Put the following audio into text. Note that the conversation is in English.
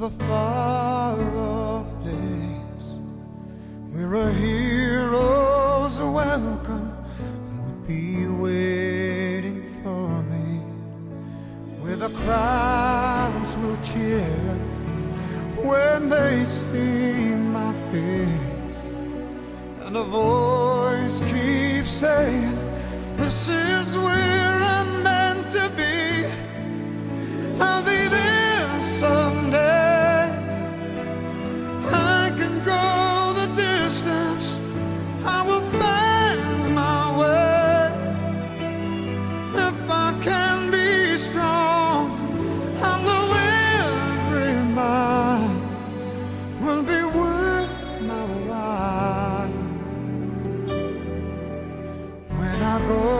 of a far off place where a hero's welcome would be waiting for me, where the crowds will cheer when they see my face, and a voice keeps saying, This when I go.